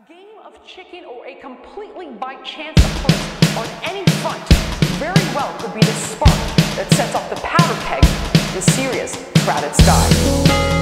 A game of chicken or a completely by chance occurrence on any front very well could be the spark that sets off the powder keg in Syria's crowded sky.